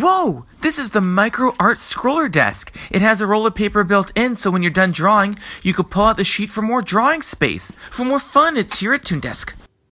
Whoa! This is the Micro Art Scroller Desk. It has a roll of paper built in, so when you're done drawing, you can pull out the sheet for more drawing space. For more fun, it's here at Toon Desk.